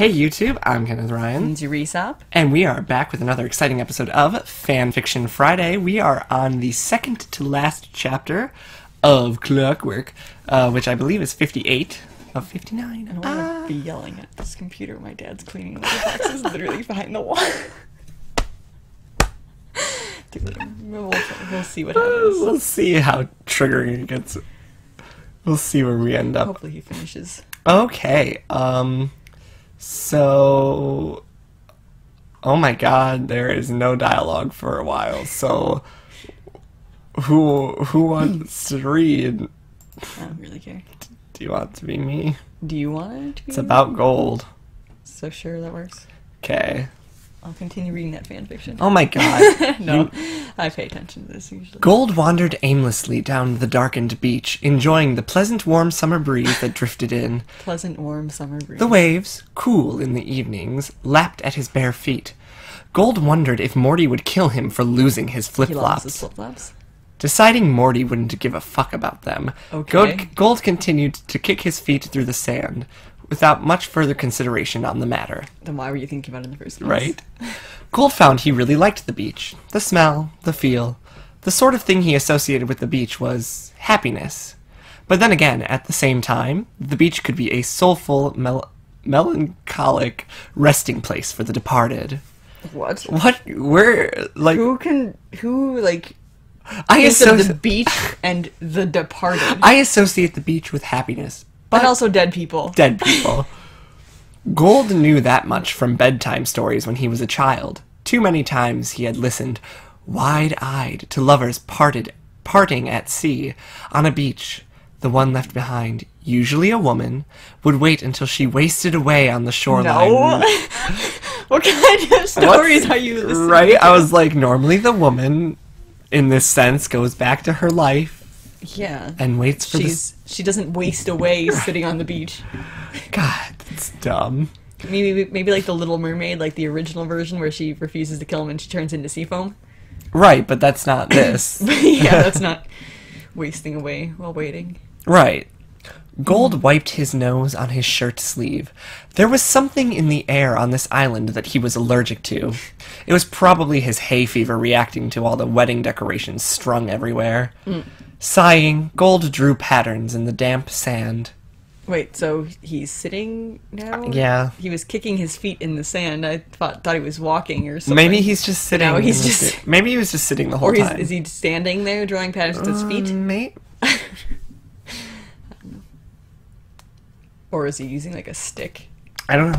Hey YouTube, I'm Kenneth Ryan, Lindsay Resop. and we are back with another exciting episode of Fanfiction Friday. We are on the second to last chapter of Clockwork, uh, which I believe is 58 of 59. I don't want to be yelling at this computer. My dad's cleaning the boxes literally behind the wall. We'll, we'll see what happens. We'll see how triggering it gets. We'll see where we end up. Hopefully he finishes. Okay, um, so, oh my god, there is no dialogue for a while, so, who, who wants to read? I don't really care. Do you want to be me? Do you want to? Be? It's about gold. So sure that works. Okay. I'll continue reading that fan fiction. Oh my god. no, I pay attention to this usually. Gold wandered aimlessly down the darkened beach, enjoying the pleasant warm summer breeze that drifted in. Pleasant, warm summer breeze. The waves, cool in the evenings, lapped at his bare feet. Gold wondered if Morty would kill him for losing his flip he lost his flops. flip flops. Deciding Morty wouldn't give a fuck about them, Okay. Gold, Gold continued to kick his feet through the sand, without much further consideration on the matter. Then why were you thinking about it in the first place? Right? Gold found he really liked the beach. The smell, the feel. The sort of thing he associated with the beach was happiness. But then again, at the same time, the beach could be a soulful, mel- melancholic resting place for the departed. What? What? Where? Like, Who can? Who like? I, associate the beach and the departed, I associate the beach with happiness. But also dead people. dead people. Gold knew that much from bedtime stories when he was a child. Too many times he had listened, wide-eyed, to lovers parted, parting at sea on a beach. The one left behind, usually a woman, would wait until she wasted away on the shoreline. No. what kind of stories are you listening? Right? I was like, normally the woman, in this sense, goes back to her life Yeah. and waits for She's she doesn't waste away sitting on the beach. God, it's dumb. Maybe maybe like the Little Mermaid, like the original version where she refuses to kill him and she turns into sea foam. Right, but that's not this. yeah, that's not wasting away while waiting. Right. Gold wiped his nose on his shirt sleeve. There was something in the air on this island that he was allergic to. It was probably his hay fever reacting to all the wedding decorations strung everywhere. Mm. Sighing, Gold drew patterns in the damp sand. Wait, so he's sitting now? Yeah. He was kicking his feet in the sand. I thought thought he was walking or something. Maybe he's just sitting. No, he's just- Maybe he was just sitting the whole time. or he's, time. is he standing there drawing patterns with his feet? Um, Mate. Or is he using like a stick? I don't know.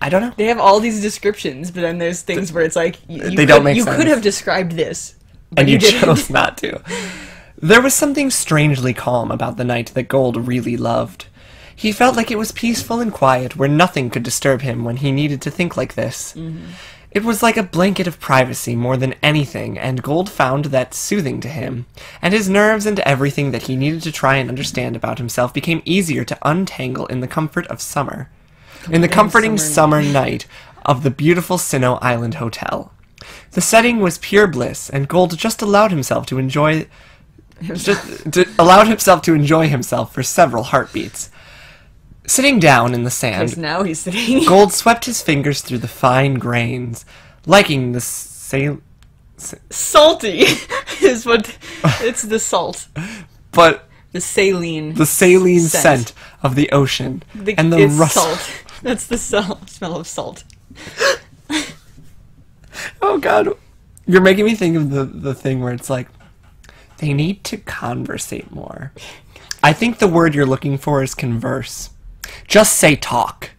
I don't know. They have all these descriptions, but then there's things where it's like y- you, They could, don't make you sense. could have described this, but and you, didn't. chose not to. There was something strangely calm about the night that Gold really loved. He felt like it was peaceful and quiet, where nothing could disturb him when he needed to think like this. Mm-hmm. It was like a blanket of privacy more than anything, and Gold found that soothing to him. And his nerves and everything that he needed to try and understand about himself became easier to untangle in the comfort of summer. In the comforting summer summer night of the beautiful Sinnoh Island Hotel. The setting was pure bliss, and Gold just allowed himself to enjoy just allowed himself to enjoy himself for several heartbeats. Sitting down in the sand, now he's sitting. Gold swept his fingers through the fine grains, liking the sal- salty is what it's the salt, but the saline, the saline scent, Scent. of the ocean The, and the salt. That's the salt, smell of salt. Oh God, you're making me think of the the thing where it's like they need to conversate more. I think the word you're looking for is converse. Just say talk.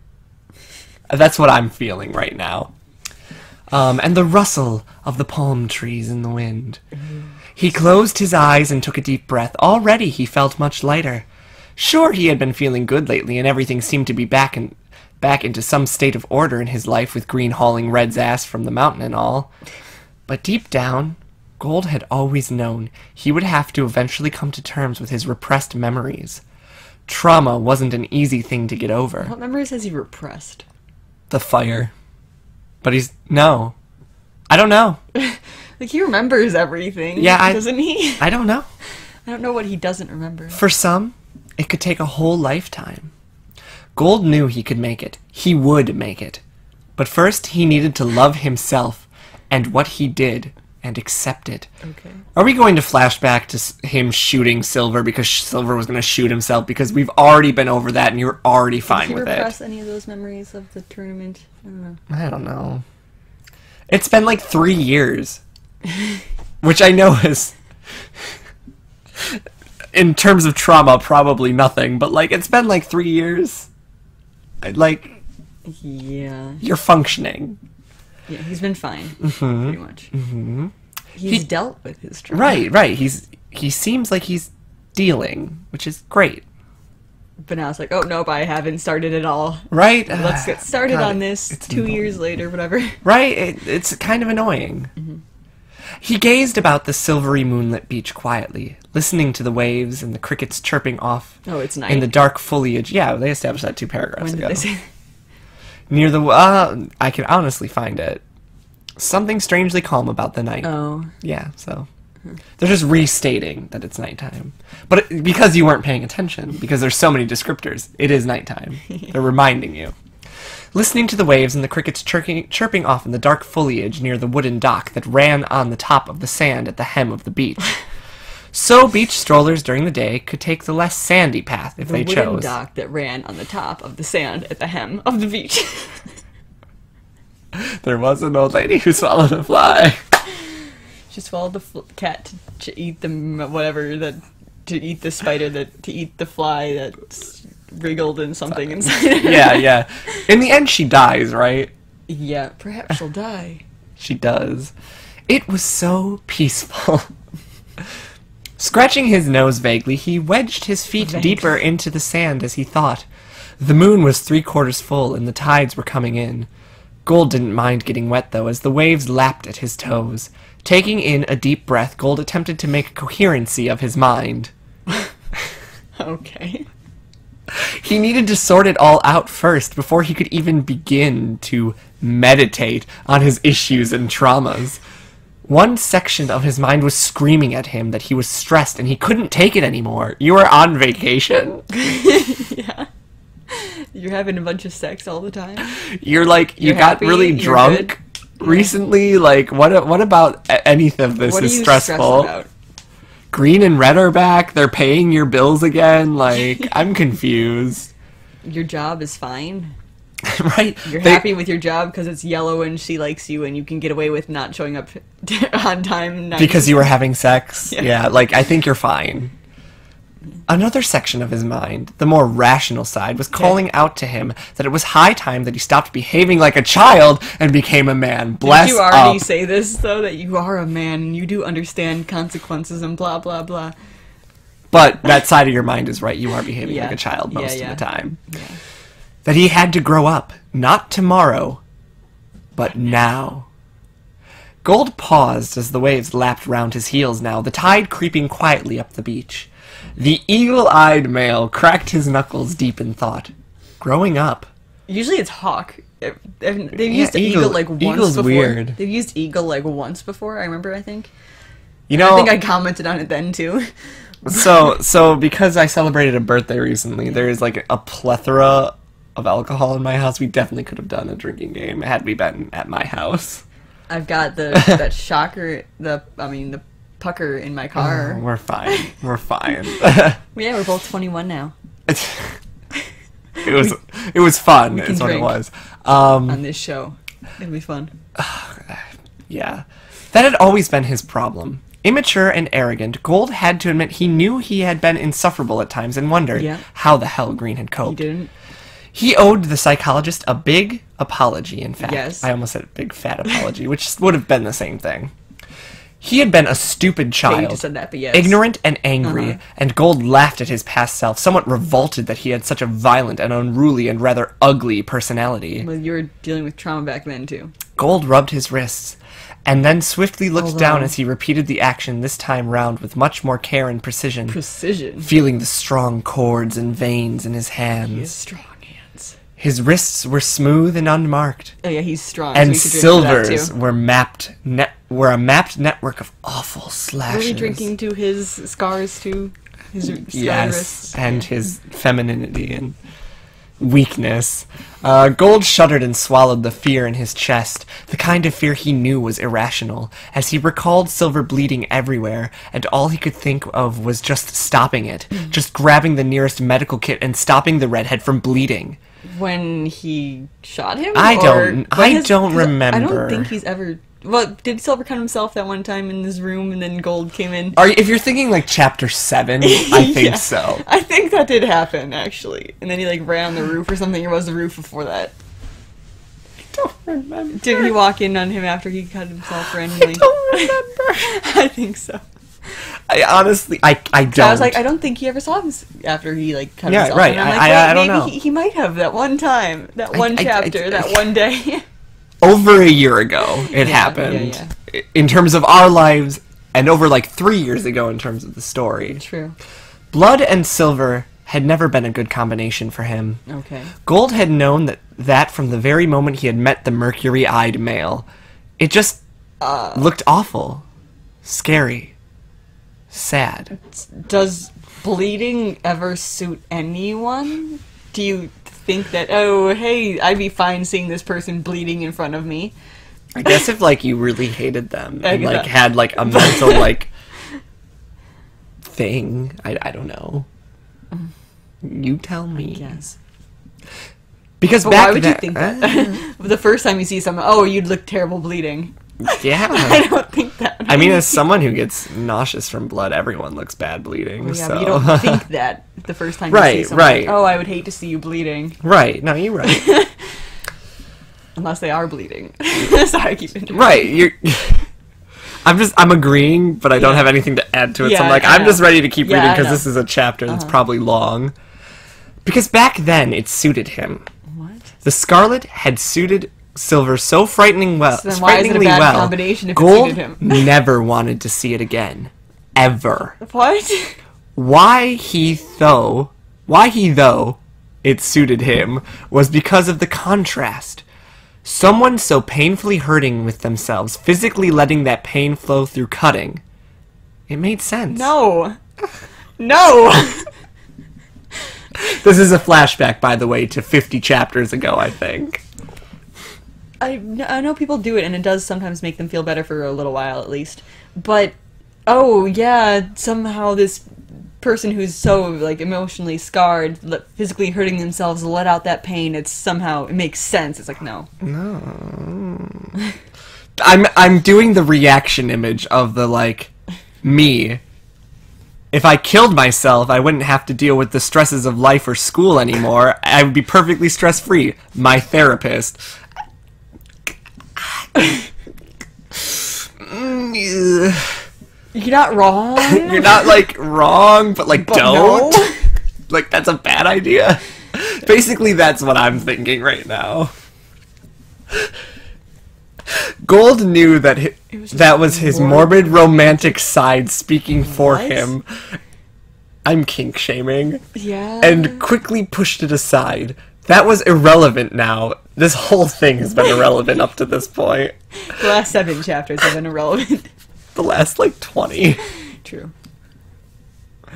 That's what I'm feeling right now. Um, and the rustle of the palm trees in the wind. He closed his eyes and took a deep breath. Already he felt much lighter. Sure, he had been feeling good lately, and everything seemed to be back in, back into some state of order in his life, with Green hauling Red's ass from the mountain and all. But deep down, Gold had always known he would have to eventually come to terms with his repressed memories. Trauma wasn't an easy thing to get over. What memories has he repressed? The fire. But he's no. I don't know. Like he remembers everything. Yeah, I- doesn't he? I don't know. I don't know what he doesn't remember. For some, it could take a whole lifetime. Gold knew he could make it. He would make it. But first, he needed to love himself and what he did and accept it. Okay. Are we going to flashback to him shooting Silver because Silver was going to shoot himself? Because we've already been over that and you're already fine Did with repress it. any of those memories of the tournament? I don't know. I don't know. It's been like three years. Which I know is. In terms of trauma, probably nothing, but like it's been like three years. Like, Yeah. you're functioning. Yeah, he's been fine, pretty much. Mm-hmm. He's He- dealt with his trauma. Right, right. He's he seems like he's dealing, which is great. But now it's like, oh nope, I haven't started at all. Right? Let's get started God, on this. it's Two annoying. years later, whatever. Right? It, it's kind of annoying. He gazed about the silvery moonlit beach quietly, listening to the waves and the crickets chirping off Oh, it's night. in the dark foliage. Yeah, they established that two paragraphs when did ago. Near the uh, I can honestly find it. Something strangely calm about the night. Oh, Yeah, so they're just restating that it's nighttime. But it, because you weren't paying attention, because there's so many descriptors, it is nighttime. they're reminding you. Listening to the waves and the crickets chirping, chirping off in the dark foliage near the wooden dock that ran on the top of the sand at the hem of the beach. so beach strollers during the day could take the less sandy path if the they wooden chose. dock that ran on the top of the sand at the hem of the beach. There was an old lady who swallowed a fly. she swallowed the cat to, to eat the whatever that to eat the spider that to eat the fly that wriggled in something inside. her. yeah, yeah. In the end, she dies, right? yeah. Perhaps she'll die. She does. It was so peaceful. Scratching his nose vaguely, he wedged his feet Vaguely. deeper into the sand as he thought. The moon was three quarters full, and the tides were coming in. Gold didn't mind getting wet, though, as the waves lapped at his toes. Taking in a deep breath, Gold attempted to make a coherency of his mind. Okay. He needed to sort it all out first before he could even begin to meditate on his issues and traumas. One section of his mind was screaming at him that he was stressed and he couldn't take it anymore. You were on vacation. yeah. You're having a bunch of sex all the time. You're like you You're got happy, really drunk recently. Like what? What about anything of this What are is you stressful? Green and red are back. They're paying your bills again. Like I'm confused. Your job is fine. right? You're They- happy with your job because it's yellow and she likes you and you can get away with not showing up on time. because you were having sex. Yeah. Yeah. like I think you're fine. Another section of his mind, the more rational side, was calling out to him that it was high time that he stopped behaving like a child and became a man. Bless Did you already up. say this though that you are a man and you do understand consequences and blah blah blah. But that side of your mind is right. You are behaving Yeah. like a child most of the time. That he had to grow up, not tomorrow, but now. Gold paused as the waves lapped round his heels now, the tide creeping quietly up the beach. The eagle eyed male cracked his knuckles deep in thought. Growing up. Usually it's hawk. They've they've Yeah, used eagle, eagle- like once eagle's before. weird. They've used eagle like once before. I remember. I think. You know, I think I commented on it then too. so so because I celebrated a birthday recently, there is like a plethora of alcohol in my house. We definitely could have done a drinking game had we been at my house. I've got the that shocker. The I mean the pucker in my car. We're fine. We're fine. yeah, we're both 21 now. It was it was fun. what it was. Um, on this show. It'll be fun. yeah, that had always been his problem. Immature and arrogant, Gold had to admit he knew he had been insufferable at times and wondered Yeah. how the hell Green had coped. He didn't. He owed the psychologist a big apology, in fact. Yes. I almost said a big fat apology, which would have been the same thing. He had been a stupid child. that, yes. Ignorant and angry, Uh-huh. and Gold laughed at his past self, somewhat revolted that he had such a violent and unruly and rather ugly personality. Well, you were dealing with trauma back then too. Gold rubbed his wrists, and then swiftly looked Hold down as he repeated the action this time round with much more care and precision, Precision. feeling the strong cords and veins in his He has hands. strong hands. His wrists were smooth and unmarked, Oh yeah, he's strong. and so we could drink to that, silvers were mapped net were a mapped network of awful Were slashes. we drinking to his scars too? His Yes, wrists? and his femininity and weakness. Uh, Gold shuddered and swallowed the fear in his chest, the kind of fear he knew was irrational, as he recalled Silver bleeding everywhere, and all he could think of was just stopping it, just grabbing the nearest medical kit and stopping the redhead from bleeding. When he shot him? I don't- I his- don't 'cause I remember. don't think he's ever. Well, did Silver cut himself that one time in his room and then Gold came in? Are if you're thinking like chapter seven, I think Yeah. so. I think that did happen, actually. And then he, like, ran on the roof or something, or was the roof before that? I don't remember. Didn't he walk in on him after he cut himself randomly? I don't remember. I think so. I honestly, I, I don't. I was like, I don't think he ever saw him after he like cut Yeah, himself. right. And I'm I- like, I- wait, I don't maybe know. He, he might have that one time, that I- one I- I- chapter, I- that one day. over a year ago it Yeah, happened yeah, i- in terms of our lives and over like three years ago in terms of the story True. blood and silver had never been a good combination for him Okay. gold had known that that from the very moment he had met the mercury-eyed male it just Uh. looked awful scary sad Does bleeding ever suit anyone? Do you think that oh hey I'd be fine seeing this person bleeding in front of me? i guess if like you really hated them and like had like a mental like thing i, I don't know you tell me Yes. Because But back why would then, you think that? the first time you see someone, oh, you'd look terrible bleeding. I don't think that. I mean, as someone who gets nauseous from blood, everyone looks bad bleeding. yeah, so. but you don't think that the first time you Right, see someone. right. Oh, I would hate to see you bleeding, right? No, you're right. unless they are bleeding. Sorry, I keep interrupting. right. You're. I'm just. I'm agreeing, but I don't Yeah. have anything to add to it. Yeah, so I'm like, I'm just ready to keep Yeah, reading because this is a chapter that's Uh-huh. probably long. Because back then, it suited him. What? The scarlet had suited Silver so frightening well, So then why is it a frighteningly bad well. combination if it Gold never wanted to see it again, ever. What? Why he though, why he though, it suited him was because of the contrast. Someone so painfully hurting with themselves, physically letting that pain flow through cutting. It made sense. No. No. This is a flashback, by the way, to 50 chapters ago, I think. I, I know people do it, and it does sometimes make them feel better for a little while, at least. But oh yeah, somehow this person who's so like emotionally scarred, physically hurting themselves, let out that pain. It's somehow it makes sense. It's like no, no, I'm I'm doing the reaction image of the like me. If I killed myself, I wouldn't have to deal with the stresses of life or school anymore. I would be perfectly stress free. My therapist. You're not wrong. You're not like wrong, but like But don't. no. like that's a bad idea. Basically, that's what I'm thinking right now. Gold knew that hi- was that was his morbid morbid romantic side speaking for him. I'm kink shaming yeah. and quickly pushed it aside. That was irrelevant now. This whole thing has been irrelevant up to this point. the last seven chapters have been irrelevant. The last like 20. True.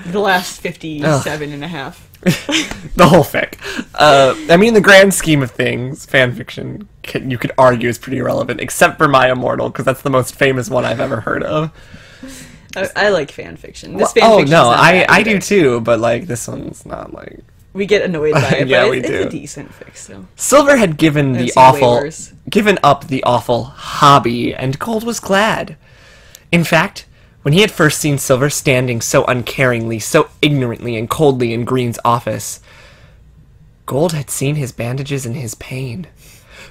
The last 57 and a half. the whole fic. Uh, I mean, in the grand scheme of things, fan fiction can, you could argue is pretty irrelevant, except for My Immortal, because that's the most famous one I've ever heard of. I, I like fan fiction. This Well, fan oh no, I I do too, but like this one's not like. We get annoyed by it, Yeah, but we it's, do. a decent fix, though. Silver had given I've the awful, worse. given up the awful hobby, and Gold was glad. In fact, when he had first seen Silver standing so uncaringly, so ignorantly and coldly in Green's office, Gold had seen his bandages and his pain.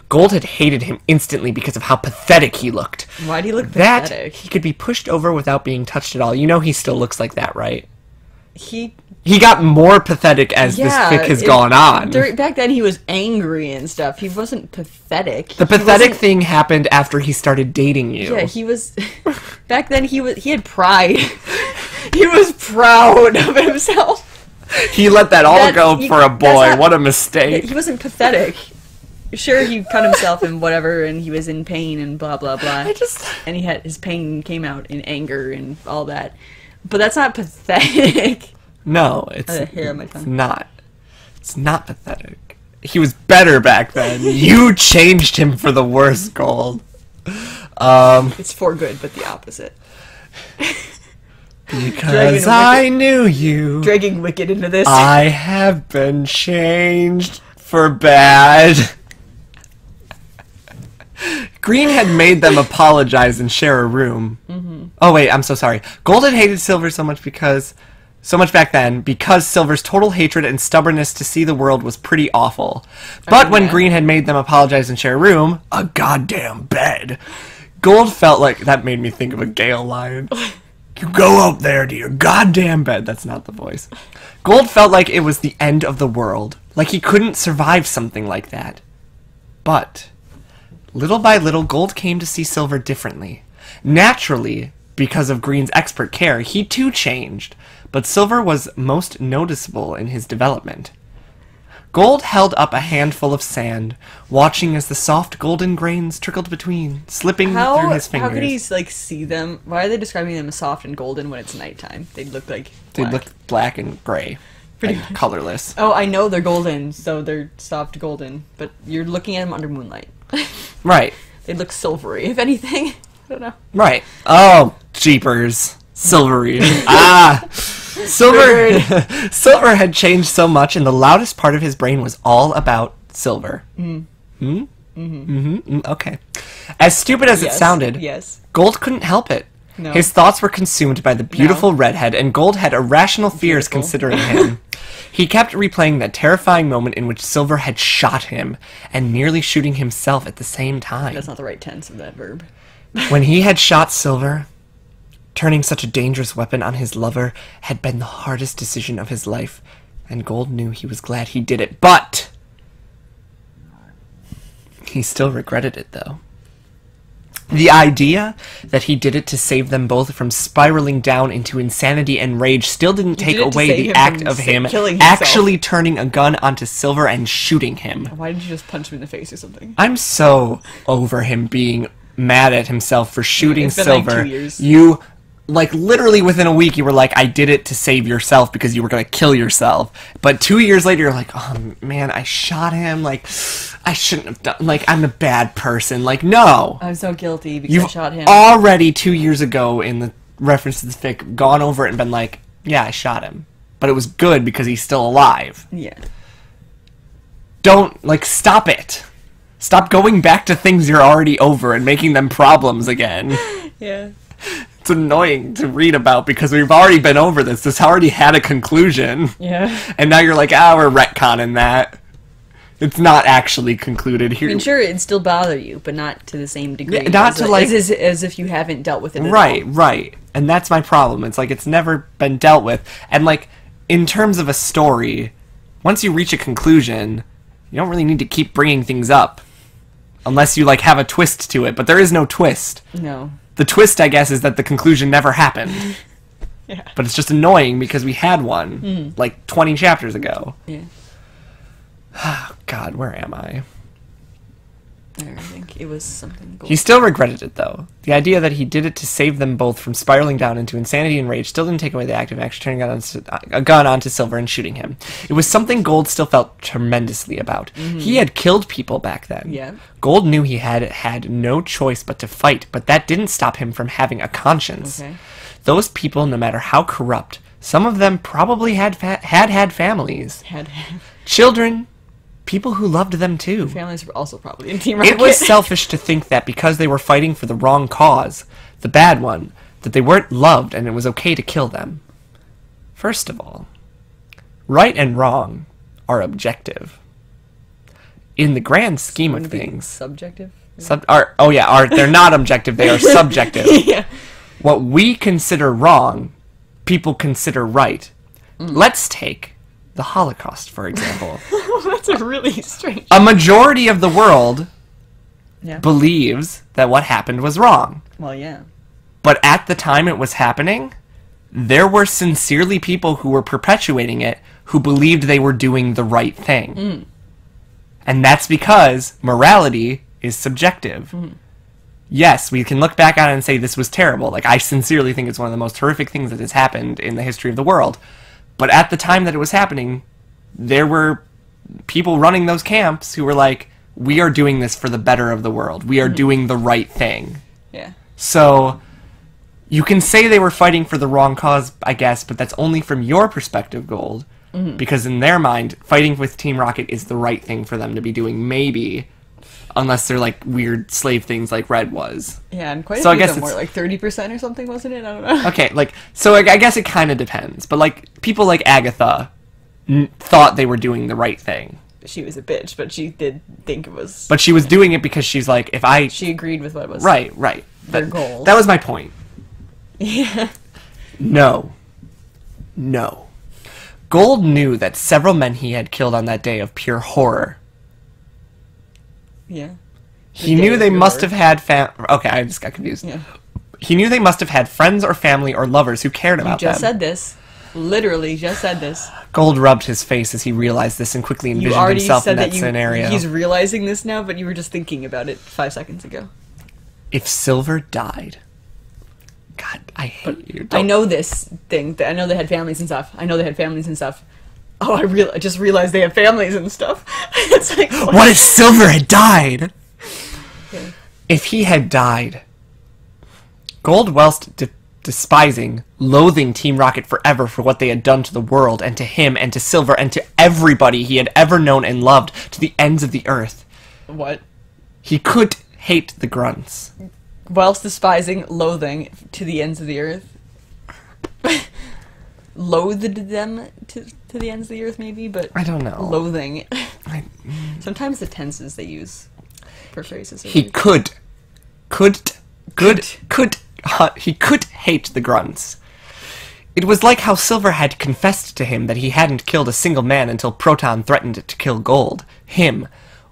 Gold had hated him instantly because of how pathetic he looked. Why do he look That pathetic? he could be pushed over without being touched at all. You know he still looks like that, right? He He got more pathetic as yeah, this fic has it- gone on. dur- back then, he was angry and stuff. He wasn't pathetic. the He pathetic thing happened after he started dating you. Yeah, he was. back then, he was. He had pride. he was proud of himself. He let that all That- go you- for a boy. not- what a mistake. He wasn't pathetic. Sure, he cut himself and whatever, and he was in pain and blah blah blah. I just and he had his pain came out in anger and all that. But that's not pathetic. no, it's, hair on my it's not. It's not pathetic. he was better back then. You changed him for the worse, Gold. Um, It's for good, but the opposite. because I knew you, Dragging Wicked into this. I have been changed for bad. Green had made them apologize and share a room. Mm-hmm. Oh wait, I'm so sorry. Gold had hated Silver so much because so much back then because Silver's total hatred and stubbornness to see the world was pretty awful. But oh, when yeah. Green had made them apologize and share a room, a goddamn bed, Gold felt like that made me think of a Gale line. You go up there to your goddamn bed. That's not the voice. Gold felt like it was the end of the world, like he couldn't survive something like that. But little by little, Gold came to see Silver differently. Naturally, because of Green's expert care, he too changed, but Silver was most noticeable in his development. Gold held up a handful of sand, watching as the soft golden grains trickled between, slipping how, through his fingers. how could he like see them? Why are they describing them as soft and golden when it's nighttime? They look like They black. look black and gray, Pretty like colorless. Oh, I know they're golden, so they're soft golden. But you're looking at them under moonlight. Right, they look silvery, if anything. I don't know. right. Oh, jeepers, silvery. ah, silver. silver had changed so much, and the loudest part of his brain was all about silver. Mm. Hmm. Mm-hmm. Mm, okay. As stupid as it sounded, Yes. Gold couldn't help it. No. His thoughts were consumed by the beautiful redhead, and Gold had irrational fears Beautiful. considering him. He kept replaying that terrifying moment in which Silver had shot him, and nearly shooting himself at the same time. That's not the right tense of that verb. When he had shot Silver, turning such a dangerous weapon on his lover had been the hardest decision of his life, and Gold knew he was glad he did it, but. He still regretted it, though. The idea that he did it to save them both from spiraling down into insanity and rage still didn't take did away the act of him actually turning a gun onto Silver and shooting him. Why did you just punch him in the face or something? I'm so over him being mad at himself for shooting like, Silver. years. You, like, literally within a week, you were like, I did it to save yourself because you were going to kill yourself. But two years later, you're like, oh man, I shot him. Like, I shouldn't have done. Like, I'm a bad person. Like, no. I'm so guilty because You've shot him. already two years ago in the reference to the fic gone over it and been like, yeah, I shot him. But it was good because he's still alive. yeah. don't like stop it stop going back to things you're already over and making them problems again Yeah. It's annoying to read about because we've already been over this this already had a conclusion Yeah. and now you're like ah we're retconning that it's not actually concluded here I mean, sure, it'd still bother you, but not to the same degree. Yeah, not as, to, like- as, as, as if you haven't dealt with it. Right all. right and that's my problem it's like it's never been dealt with and like in terms of a story once you reach a conclusion you don't really need to keep bringing things up unless you like have a twist to it but there is no twist No. The twist i guess is that the conclusion never happened Yeah. but it's just annoying because we had one hmm. like 20 chapters ago Yeah. god where am i There, I think it was something. Cool. He still regretted it, though. The idea that he did it to save them both from spiraling down into insanity and rage still didn't take away the act of actually turning a gun, onto, a gun onto Silver and shooting him. It was something Gold still felt tremendously about. Mm-hmm. He had killed people back then. Yeah. Gold knew he had had no choice but to fight, but that didn't stop him from having a conscience. Okay. Those people, no matter how corrupt, some of them probably had fa- had had families, had children, people who loved them too. families were also probably in Team Rocket. It was selfish to think that because they were fighting for the wrong cause, the bad one, that they weren't loved and it was okay to kill them. First of all, right and wrong are objective. In the grand scheme of Wouldn't it be things, subjective. sub- are oh yeah, are they're not objective, they are subjective. yeah. What we consider wrong, people consider right. Mm. Let's take the Holocaust, for example. That's a really strange. A majority of the world Yeah. believes that what happened was wrong. Well, yeah. But at the time it was happening, there were sincerely people who were perpetuating it who believed they were doing the right thing. Mm. And that's because morality is subjective. Mm-hmm. Yes, we can look back on it and say this was terrible. Like, I sincerely think it's one of the most horrific things that has happened in the history of the world. But at the time that it was happening, there were people running those camps who were like, we are doing this for the better of the world. We are mm-hmm. doing the right thing. Yeah. So you can say they were fighting for the wrong cause, I guess, but that's only from your perspective, Gold. Mm-hmm. Because in their mind, fighting with Team Rocket is the right thing for them to be doing, maybe. Unless they're like weird slave things like Red was. Yeah, and quite a So I guess of them were like thirty percent or something, wasn't it? I don't know. Okay, like, so I, I guess it kind of depends. But like, people like Agatha n- thought they were doing the right thing. She was a bitch, but she did think it was. But she was doing it because she's like, if I. she agreed with what it was. Right, right. Their That- goals. That was my point. Yeah. No. No. Gold knew that several men he had killed on that day of pure horror. Yeah. He knew they must have had fam- Okay, I just got confused. Yeah. He knew they must have had friends or family or lovers who cared You about just them. said this. Literally, just said this. Gold rubbed his face as he realized this and quickly You envisioned already himself said in that, that you. scenario. He's realizing this now, but you were just thinking about it five seconds ago. If Silver died. God, I hate you. I Don't- know this thing. that- I know they had families and stuff. I know they had families and stuff. Oh, I real. I just realized they have families and stuff. it's like What if Silver had died? If he had died, Gold whilst de- despising, loathing Team Rocket forever for what they had done to the world and to him and to Silver and to everybody he had ever known and loved to the ends of the earth, What? he could hate the grunts. Whilst despising, loathing to the ends of the earth. Loathed them to, to the ends of the earth, maybe, but I don't know. loathing. I- Sometimes the tenses they use for phrases. Are he weird. could, could, could, could, uh, he could hate the grunts. It was like how Silver had confessed to him that he hadn't killed a single man until Proton threatened to kill Gold. Him.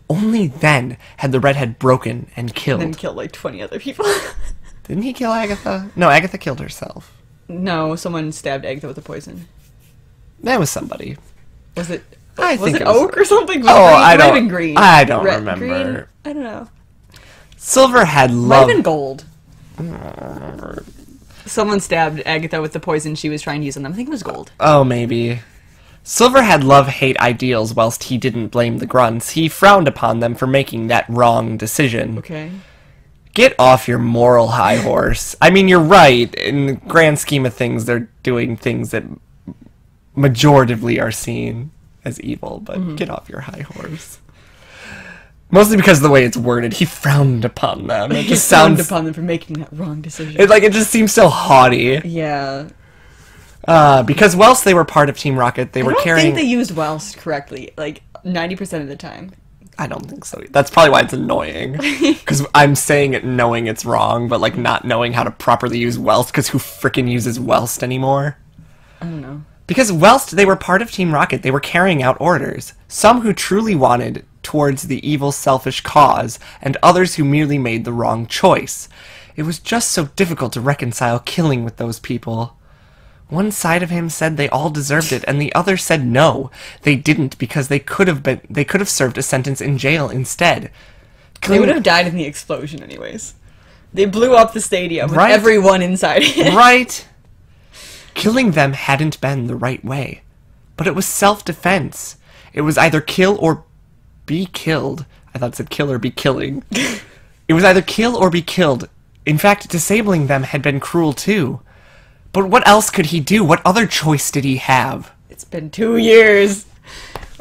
Only then had the redhead broken and killed. then kill like 20 other people. Didn't he kill Agatha? No, Agatha killed herself. no, someone stabbed Agatha with a poison. That was somebody. Was it? I was think it it was- oak or something? Was Oh, green? I It might have don't- green. I don't Red- remember. Green? I don't know. Silver had Might have loved. gold. Someone stabbed Agatha with the poison she was trying to use on them. I think it was gold. Oh, maybe. Silver had love hate ideals whilst he didn't blame the grunts. He frowned upon them for making that wrong decision. Okay. Get off your moral high horse. I mean, you're right. In the grand scheme of things, they're doing things that majoritively are seen as evil, but get off your high horse. Mostly because of the way it's worded. He frowned upon them. It He just frowned sounds. upon them for making that wrong decision. It, like, it just seems so haughty. yeah. Uh, because whilst they were part of Team Rocket, they I were don't carrying. think they used whilst correctly, like 90% of the time. I don't think so. That's probably why it's annoying. Because I'm saying it knowing it's wrong, but like not knowing how to properly use Welst. Because who frickin' uses Welst anymore? I don't know. Because whilst they were part of Team Rocket, they were carrying out orders. Some who truly wanted towards the evil, selfish cause, and others who merely made the wrong choice. It was just so difficult to reconcile killing with those people. One side of him said they all deserved it, and the other said no, they didn't because they could have been they could have served a sentence in jail instead. They would have died in the explosion, anyways. They blew up the stadium with everyone inside it. right? Killing them hadn't been the right way. But it was self defense. It was either kill or be killed. I thought it said kill or be killing. it was either kill or be killed. In fact, disabling them had been cruel too. But what else could he do? What other choice did he have? It's been two years.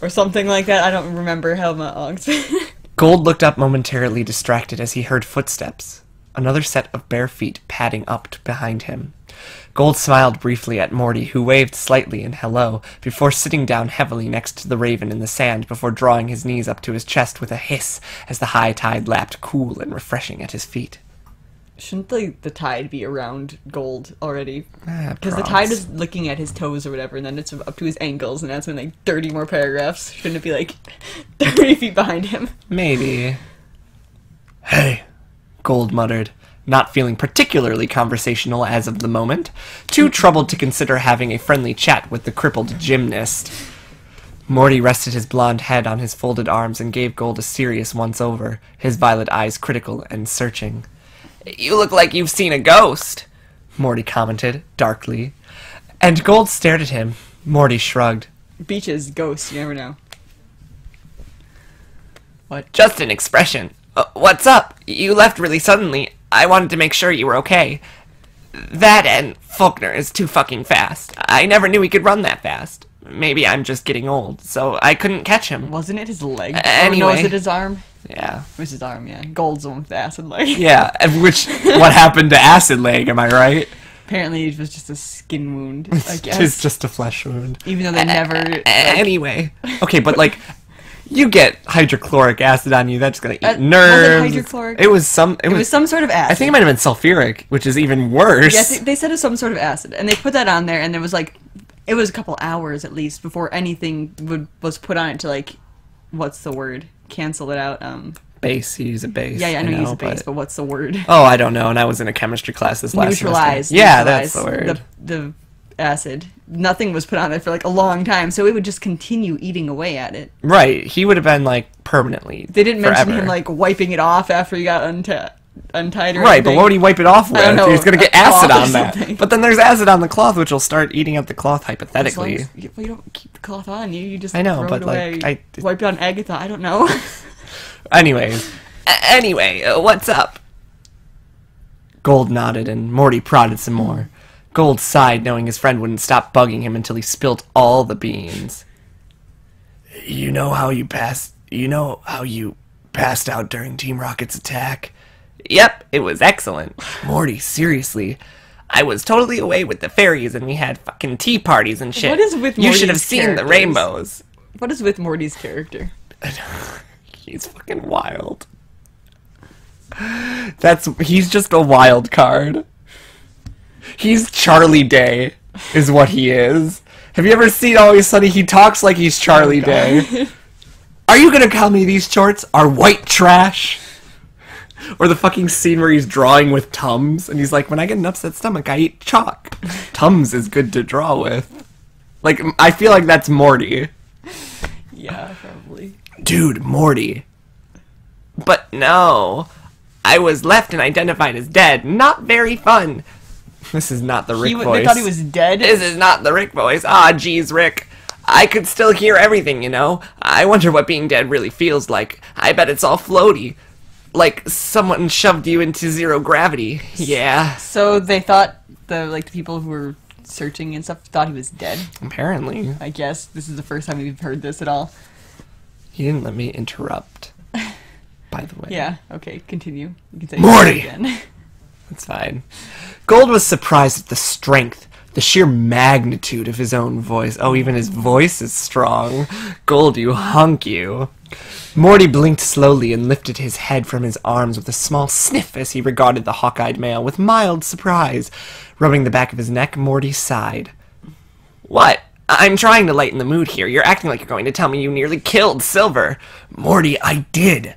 Or something like that. I don't remember how long it's been. Gold looked up momentarily distracted as he heard footsteps. Another set of bare feet padding up behind him. Gold smiled briefly at Morty, who waved slightly in hello, before sitting down heavily next to the raven in the sand before drawing his knees up to his chest with a hiss as the high tide lapped cool and refreshing at his feet. Shouldn't the, the tide be around gold already? Ah, Because the tide is looking at his toes or whatever, and then it's up to his ankles, and that's when like 30 more paragraphs. Shouldn't it be like 30 feet behind him? Maybe. Hey, Gold muttered, not feeling particularly conversational as of the moment, too troubled to consider having a friendly chat with the crippled gymnast. Morty rested his blond head on his folded arms and gave Gold a serious once over, his violet eyes critical and searching. You look like you've seen a ghost, Morty commented, darkly. And Gold stared at him. Morty shrugged. Beaches, ghosts, you never know. What? Just an expression. Uh, what's up? You left really suddenly. I wanted to make sure you were okay. That and Falkner is too fucking fast. I never knew he could run that fast. Maybe I'm just getting old, so I couldn't catch him. Wasn't it his leg? No, anyway. was it his arm? Yeah. It was his arm, yeah. Gold's the one with the acid leg. Yeah, and which what happened to Acid Leg, am I right? Apparently it was just a skin wound, I guess. It's just a flesh wound. Even though they never... A- like- anyway. Okay, but like you get hydrochloric acid on you, that's gonna eat Uh, nerves. hydrochloric? It was some it, it was, was some sort of acid. I think it might have been sulfuric, which is even worse. Yes, they said it was some sort of acid, and they put that on there, and there was like, it was a couple hours at least before anything would was put on it to like, what's the word? Cancel it out. Um, base, you use a base. yeah, yeah, I know, you use a but- base, but what's the word? Oh, I don't know, and I was in a chemistry class this last neutralize. semester. Yeah, neutralize that's the word. The, the acid. Nothing was put on it for like a long time, so it would just continue eating away at it. Right, he would have been like permanently. They didn't mention him like wiping it off after he got unti- untied or Right, but what would he wipe it off with? don't know, He's gonna get acid on that. But then there's acid on the cloth, which will start eating up the cloth As hypothetically. as- you, well, you don't keep the cloth on you. You just I know, but, like. I- wipe it on Agatha. I don't know. Anyways, anyway, uh, what's up? Gold nodded, and Morty prodded some more. Gold sighed, knowing his friend wouldn't stop bugging him until he spilt all the beans. You know how you passed. You know how you passed out during Team Rocket's attack. Yep, it was excellent. Morty, seriously. I was totally away with the fairies, and we had fucking tea parties and shit. What is with Morty's? You should have Morty's seen the rainbows. what is with Morty's character? He's fucking wild. That's he's just a wild card. He's Charlie Day, is what he is. Have you ever seen Always Sunny? He talks like he's oh Charlie Day. Are you gonna tell me these shorts are white trash? Or the fucking scene where he's drawing with Tums, and he's like, "When I get an upset stomach, I eat chalk. Tums is good to draw with." Like, I feel like that's Morty. Yeah, probably. Dude, Morty. But no. I was left and identified as dead. Not very fun. This is not the Rick He, voice. they thought he was dead. This is not the Rick voice. Ah, jeez, Rick. I could still hear everything, you know? I wonder what being dead really feels like. I bet it's all floaty. Like someone shoved you into zero gravity. Yeah, So they thought the like the people who were searching and stuff thought he was dead. apparently. I guess this is the first time we've heard this at all. He didn't let me interrupt. By the way. Yeah. Okay. Continue. You can say Morty! again. That's fine. Gold was surprised at the strength, the sheer magnitude of his own voice. Oh, even his voice is strong. Gold, you hunk you. Morty blinked slowly and lifted his head from his arms with a small sniff as he regarded the hawk-eyed male with mild surprise. Rubbing the back of his neck, Morty sighed. What? I'm trying to lighten the mood here. You're acting like you're going to tell me you nearly killed Silver. Morty, I did.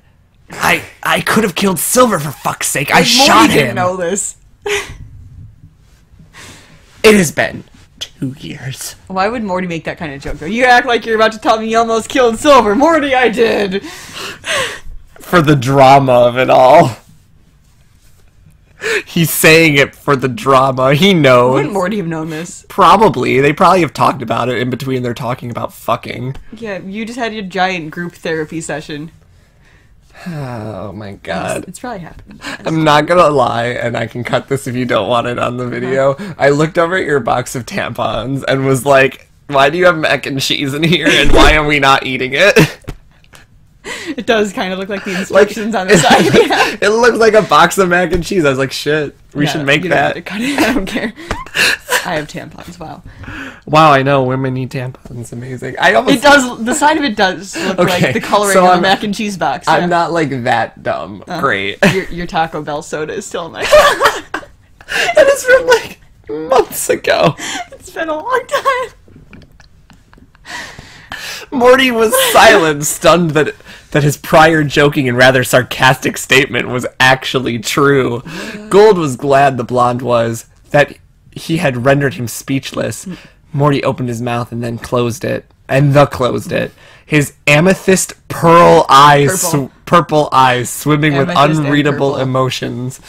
I I could have killed Silver for fuck's sake. I Morty shot didn't know this. It has been two years. Why would Morty make that kind of joke though? You act like you're about to tell me you almost killed Silver. Morty, I did. For the drama of it all. He's saying it for the drama. He knows. Wouldn't Morty have known this? Probably. They probably have talked about it in between they're talking about fucking. Yeah, you just had your giant group therapy session. Oh my god. it's probably happened. I'm not gonna lie, and I can cut this if you don't want it on the uh-huh. video. I looked over at your box of tampons and was like, why do you have mac and cheese in here, and why are we not eating it? It does kind of look like the instructions on the side. Yeah. it looks like a box of mac and cheese. I was like, shit, we should make you don't have that. cut it. I don't care. I have tampons. Wow. Wow, I know women need tampons. Amazing. I almost It does. The side of it does look Okay, like the coloring so of a mac and cheese box. I'm yeah. not like that dumb. Uh, Great. Your, your Taco Bell soda is still in my. it's from like months ago. it's been a long time. Morty was silent, stunned that that his prior joking and rather sarcastic statement was actually true. Gold was glad the blonde was that he had rendered him speechless. Morty opened his mouth and then closed it, and the closed it. His amethyst pearl eyes, Purple. sw- purple eyes, swimming with Amethyst and unreadable emotions.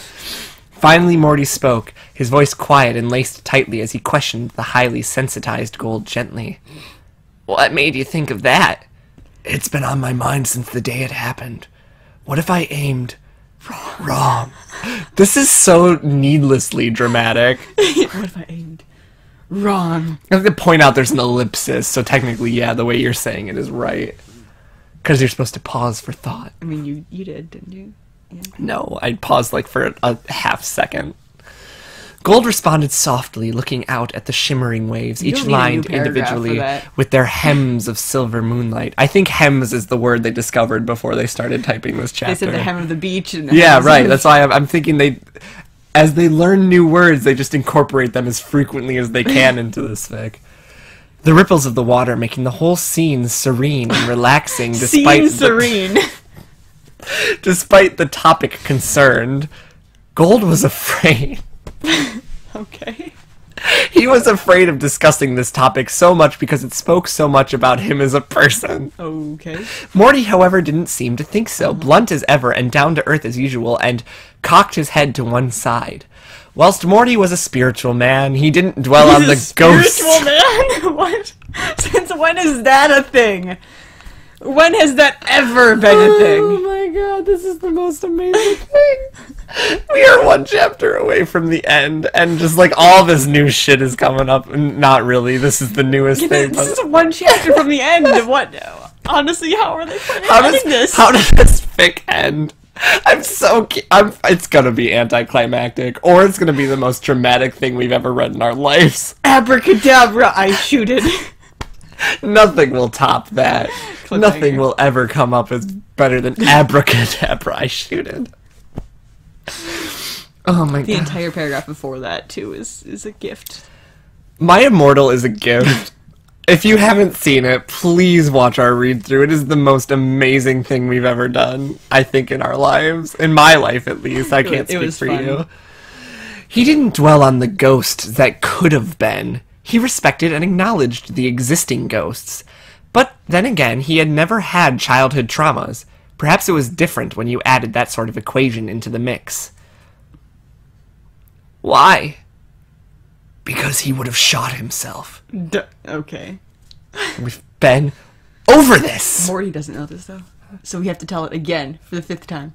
Finally, Morty spoke, his voice quiet and laced tightly as he questioned the highly sensitized Gold gently. What made you think of that? It's been on my mind since the day it happened. What if I aimed wrong? This is so needlessly dramatic. what if I aimed wrong? I have to point out there's an ellipsis, so technically, yeah, the way you're saying it is right. Because you're supposed to pause for thought. I mean, you you did, didn't you? No, I paused like for a half second. Gold responded softly, looking out at the shimmering waves, You each don't need a new lined individually with their hems of silver moonlight. I think hems is the word they discovered before they started typing this chapter. They said the hem of the beach and the Yeah, right. That's why I'm, I'm thinking they, as they learn new words, they just incorporate them as frequently as they can into this fic. The ripples of the water making the whole scene serene and relaxing, despite Scene the, serene. despite the topic concerned. Gold was afraid. okay. He was afraid of discussing this topic so much because it spoke so much about him as a person. Okay. Morty, however, didn't seem to think so, uh-huh. blunt as ever and down to earth as usual, and cocked his head to one side. Whilst Morty was a spiritual man, he didn't dwell on the ghosts. spiritual man. what? Since when is that a thing? When has that ever been a thing? Oh my god, this is the most amazing thing. We are one chapter away from the end, and just like all this new shit is coming up. Not really. This is the newest thing. This is one chapter from the end. Of what? Honestly, how are they planning how does this? how does this fic end? I'm so I'm. It's gonna be anticlimactic, or it's gonna be the most dramatic thing we've ever read in our lives. Abracadabra! I shoot it. Nothing will top that. Nothing will ever come up as better than abracadabra. I shoot it. Oh my god. The god. entire paragraph before that too is is a gift. My Immortal is a gift. if you haven't seen it, please watch our read through. It is the most amazing thing we've ever done, I think, in our lives. In my life, at least. I can't was- it speak was for fun. you. He didn't dwell on the ghosts that could have been. He respected and acknowledged the existing ghosts. But then again, he had never had childhood traumas. Perhaps it was different when you added that sort of equation into the mix. Why? Because he would have shot himself. D- okay. We've been over this. Morty doesn't know this though, so we have to tell it again for the fifth time.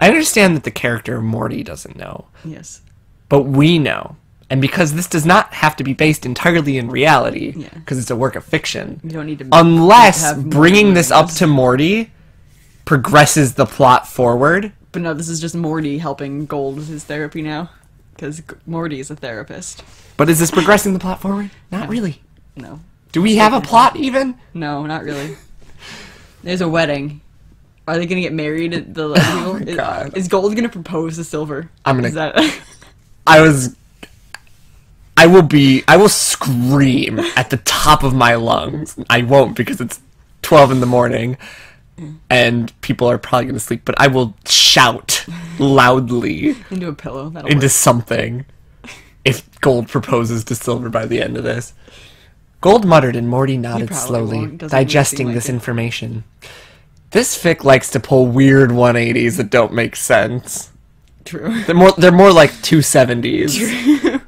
I understand that the character Morty doesn't know, Yes. but we know. And because this does not have to be based entirely in reality, Yeah. because it's a work of fiction, You don't need to. unless have bringing this learning up to Morty progresses the plot forward. But no, this is just Morty helping Gold with his therapy now, because Morty is a therapist. But is this progressing the plot forward? Not really. No, Do we have a plot even? no, not really. There's a wedding. Are they gonna get married? The other people? my Is- God. Is Gold gonna propose to Silver? I'm gonna- Is that? I was. I will be. I will scream at the top of my lungs. I won't because it's 12 in the morning and people are probably going to sleep, but I will shout loudly into a pillow. That'll into work. something if Gold proposes to Silver by the end of this. Gold muttered and Morty nodded slowly, won't. Doesn't really digesting like this it. information. This fic likes to pull weird 180s that don't make sense. True. They're more they're more like 270s.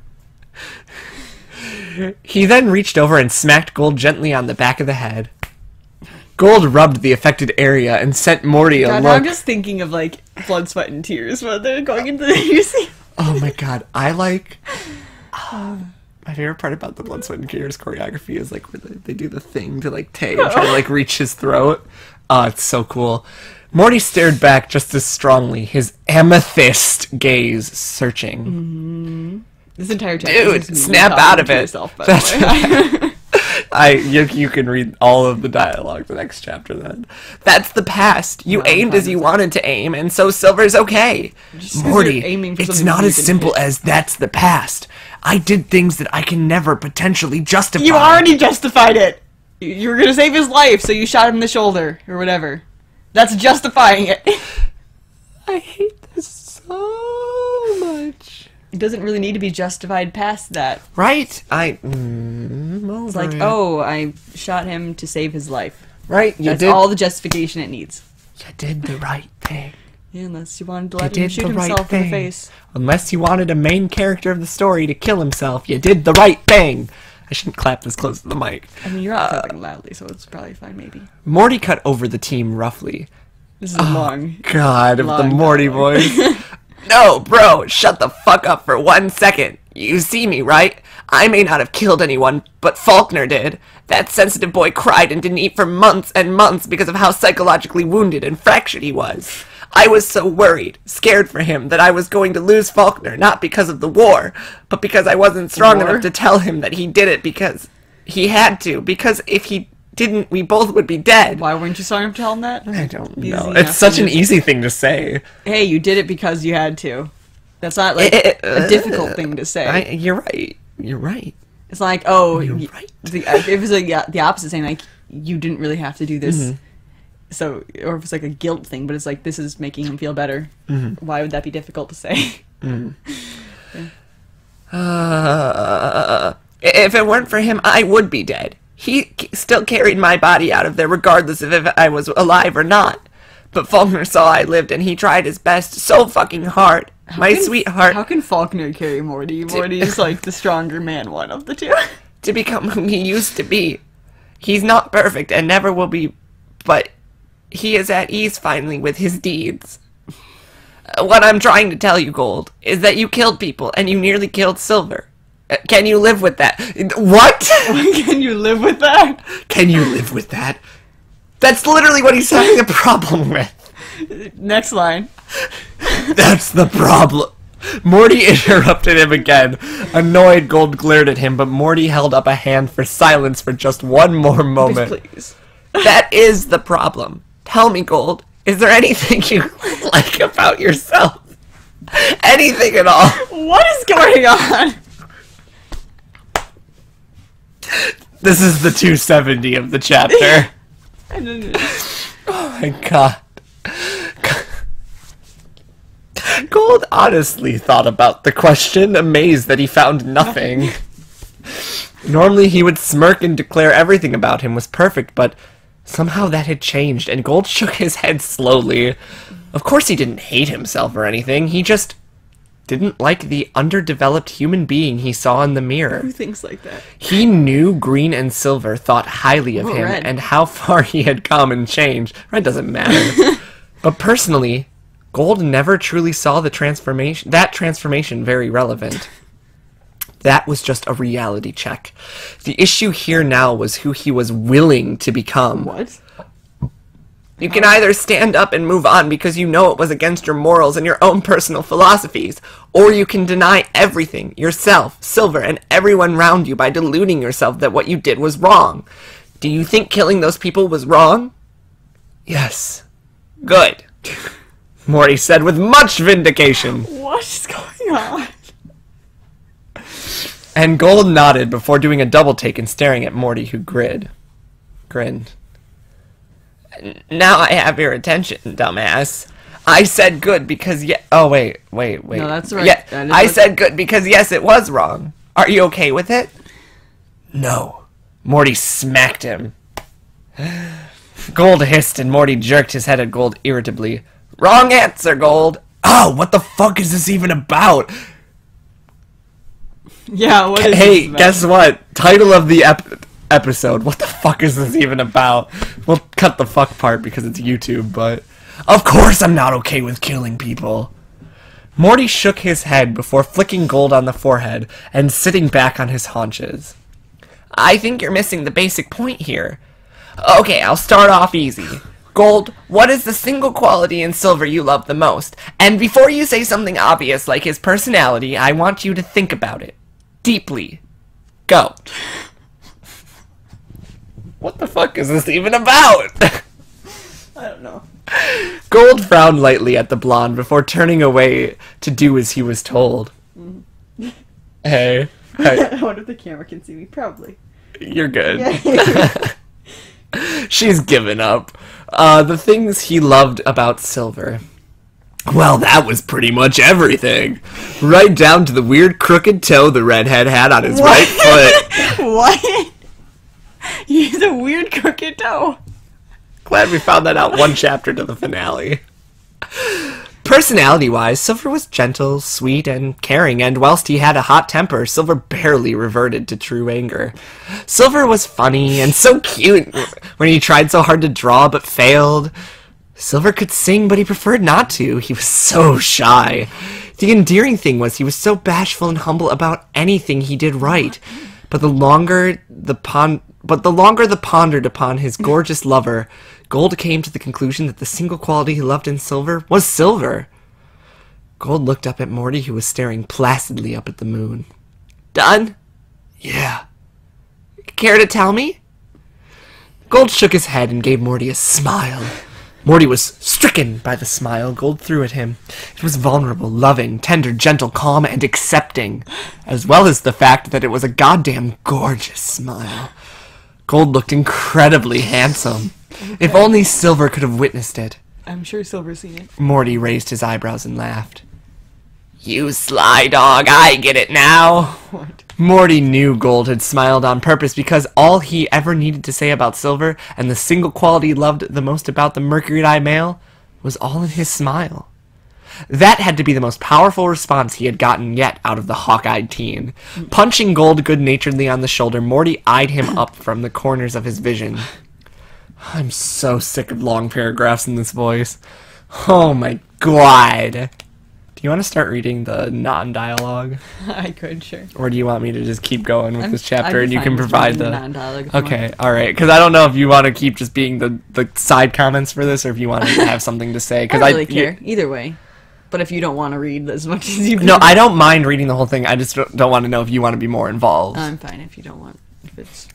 True. he then reached over and smacked Gold gently on the back of the head. Gold rubbed the affected area and sent Morty a God, look. I'm just thinking of like blood, sweat, and tears when they're going into the museum. Oh my god, I like. my favorite part about the Blood, Sweat, and Tears choreography is like where they, they do the thing to like Tay and try to like reach his throat. Oh, it's so cool. Morty stared back just as strongly, his amethyst gaze searching. Mm-hmm. This entire chapter Dude, snap out of it. Yourself, That's. I you, you can read all of the dialogue the next chapter then. That's the past. You No, aimed as you wanted to aim, and so Silver's okay. Morty, aiming for it's not as simple hit. as that's the past. I did things that I can never potentially justify. you already justified it. You, you were gonna save his life, so you shot him in the shoulder or whatever. That's justifying it. I hate this so much. It doesn't really need to be justified past that. Right? I. Mm, It's like, it. oh, I shot him to save his life. right. You That's did. all the justification it needs. You did the right thing. Yeah, unless you wanted to You let him did shoot the right himself in the face. Unless you wanted a main character of the story to kill himself, you did the right thing. I shouldn't clap this close to the mic. I mean, you're not clapping loudly, so it's probably fine. Maybe Morty cut over the team roughly. this is long. God of the Morty dialogue. voice. no, bro, shut the fuck up for one second. You see me, right? I may not have killed anyone, but Falkner did. That sensitive boy cried and didn't eat for months and months because of how psychologically wounded and fractured he was. I was so worried, scared for him, that I was going to lose Falkner, not because of the war, but because I wasn't strong War? enough to tell him that he did it because he had to. Because if he didn't, we both would be dead. Why weren't you sorry I'm telling that? I don't Easy know. It's such an easy thing to say. Hey, you did it because you had to. That's not like Eh, a difficult thing to say. I, you're right. You're right. It's like, oh, You're y- right. The, if it was like yeah, the opposite, saying like you didn't really have to do this, Mm-hmm. so or if it's like a guilt thing, but it's like this is making him feel better. Mm-hmm. Why would that be difficult to say? Uh, if it weren't for him, I would be dead. He still carried my body out of there, regardless of if I was alive or not. But Falkner saw I lived, and he tried his best so fucking hard. my Can- sweetheart, How can Falkner carry Morty? Morty's like the stronger man one of the two. to become who he used to be. He's not perfect and never will be, but he is at ease finally with his deeds. Uh, What I'm trying to tell you, Gold, is that you killed people and you nearly killed Silver. Can you live with that? What? can you live with that? Can you live with that? That's literally what he's having a problem with. Next line. That's the problem. Morty interrupted him again. Annoyed, Gold glared at him, but Morty held up a hand for silence for just one more moment. Please, please. That is the problem. Tell me, Gold, is there anything you like about yourself? Anything at all? What is going on? This is the 270 of the chapter. Oh my god. Gold honestly thought about the question, amazed that he found nothing. Normally he would smirk and declare everything about him was perfect, but somehow that had changed, and Gold shook his head slowly. Of course he didn't hate himself or anything, he just didn't like the underdeveloped human being he saw in the mirror. Who thinks like that? He knew Green and Silver thought highly of Oh, him Red. and how far he had come and changed. Red doesn't matter. but personally, Gold never truly saw the transformation that transformation very relevant. That was just a reality check. The issue here now was who he was willing to become. What? You can either stand up and move on because you know it was against your morals and your own personal philosophies, or you can deny everything, yourself, Silver, and everyone around you by deluding yourself that what you did was wrong. Do you think killing those people was wrong? Yes. Good. Morty said with much vindication. What is going on? And Gold nodded before doing a double take and staring at Morty, who grid. grinned. Now I have your attention, dumbass. I said good because yeah. oh wait, wait, wait. No, that's right. Yeah, is I said good because yes, it was wrong. Are you okay with it? No. Morty smacked him. Gold hissed and Morty jerked his head at Gold irritably. Wrong answer, Gold. Oh, what the fuck is this even about? Yeah, what is Hey, guess what? Title of the ep- episode. What the fuck is this even about? We'll cut the fuck part because it's YouTube, but of course I'm not okay with killing people. Morty shook his head before flicking gold on the forehead and sitting back on his haunches. I think you're missing the basic point here. Okay, I'll start off easy. Gold, what is the single quality in Silver you love the most? And before you say something obvious like his personality, I want you to think about it. Deeply. Go. What the fuck is this even about? I don't know. Gold frowned lightly at the blonde before turning away to do as he was told. Hey. Hey, I wonder if the camera can see me. Probably. you're good. She's given up. Uh, the things he loved about Silver. Well, that was pretty much everything. Right down to the weird crooked toe the redhead had on his right foot. what? He's a weird crooked toe. Glad we found that out one chapter to the finale. Personality wise, Silver was gentle, sweet, and caring, and whilst he had a hot temper, Silver barely reverted to true anger. Silver was funny and so cute when he tried so hard to draw but failed. Silver could sing, but he preferred not to. He was so shy. The endearing thing was he was so bashful and humble about anything he did right. But the longer the pon but the longer the pondered upon his gorgeous lover, Gold came to the conclusion that the single quality he loved in Silver was Silver. Gold looked up at Morty, who was staring placidly up at the moon. Done? Yeah. Care to tell me? Gold shook his head and gave Morty a smile. Morty was stricken by the smile Gold threw at him. It was vulnerable, loving, tender, gentle, calm, and accepting, as well as the fact that it was a goddamn gorgeous smile. Gold looked incredibly handsome. If only Silver could have witnessed it. I'm sure Silver's seen it. Morty raised his eyebrows and laughed. You sly dog, I get it now. Morty knew Gold had smiled on purpose because all he ever needed to say about Silver and the single quality he loved the most about the Mercury Eye male was all in his smile. That had to be the most powerful response he had gotten yet out of the hawk-eyed teen. Punching Gold good-naturedly on the shoulder, Morty eyed him up from the corners of his vision. I'm so sick of long paragraphs in this voice. Oh my god. You want to start reading the non-dialogue? I could, sure. Or do you want me to just keep going with I'm- this chapter and you can provide the non-dialogue you. Okay, all right. Because I don't know if you want to keep just being the, the side comments for this or if you want to have something to say. I Because don't really care either way. But if you don't want to read as much as you No, I don't mind reading the whole thing. I just don't, don't want to know if you want to be more involved. I'm fine if you don't want. If it's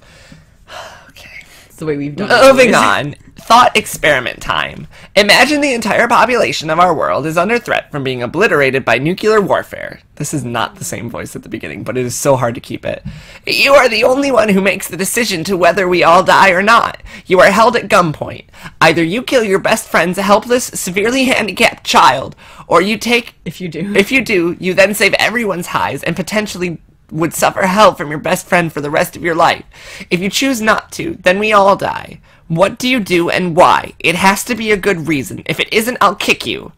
the way we've done it. Moving on. Thought experiment time. Imagine the entire population of our world is under threat from being obliterated by nuclear warfare. This is not the same voice at the beginning, but it is so hard to keep it. You are the only one who makes the decision to whether we all die or not. You are held at gunpoint. Either you kill your best friend's helpless, severely handicapped child, or you take If you do. if you do, you then save everyone's highs and potentially would suffer hell from your best friend for the rest of your life. If you choose not to, then we all die. What do you do and why? It has to be a good reason. If it isn't, I'll kick you.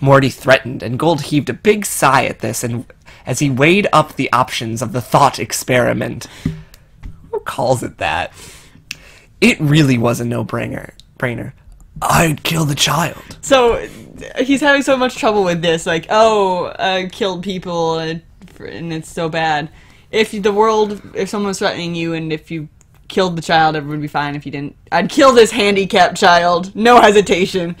Morty threatened, and Gold heaved a big sigh at this and as he weighed up the options of the thought experiment. Who calls it that? It really was a no-brainer. Brainer. I'd kill the child. So he's having so much trouble with this. Like, oh, I killed people, and, and it's so bad. If the world, if someone was threatening you, and if you killed the child, everyone would be fine. If you didn't, I'd kill this handicapped child. No hesitation.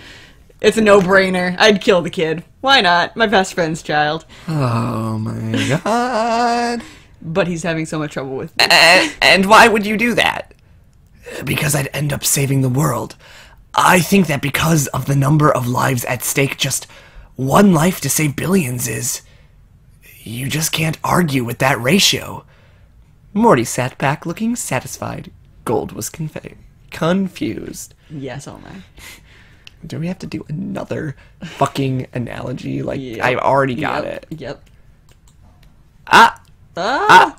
It's a no-brainer. I'd kill the kid. Why not? My best friend's child. Oh my god. But he's having so much trouble with. And, and why would you do that? Because I'd end up saving the world. I think that because of the number of lives at stake, just one life to save billions is. You just can't argue with that ratio. Morty sat back looking satisfied. Gold was conf- confused. Yes, oh my. Do we have to do another fucking analogy? Like, Yep. I've already got Yep, it. Yep. Ah! Ah.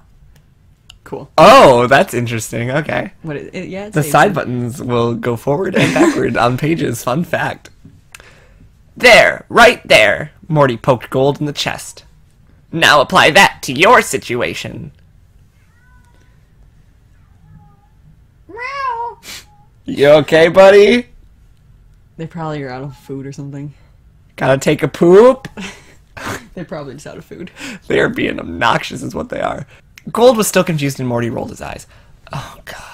Cool. Oh, that's interesting. Okay. What is it? Yeah. The side it. buttons will go forward and backward on pages. Fun fact. There, right there. Morty poked Gold in the chest. Now apply that to your situation. You okay, buddy? They probably are out of food or something. Gotta take a poop? They're probably just out of food. They are being obnoxious, is what they are. Gold was still confused and Morty rolled his eyes. Oh, God.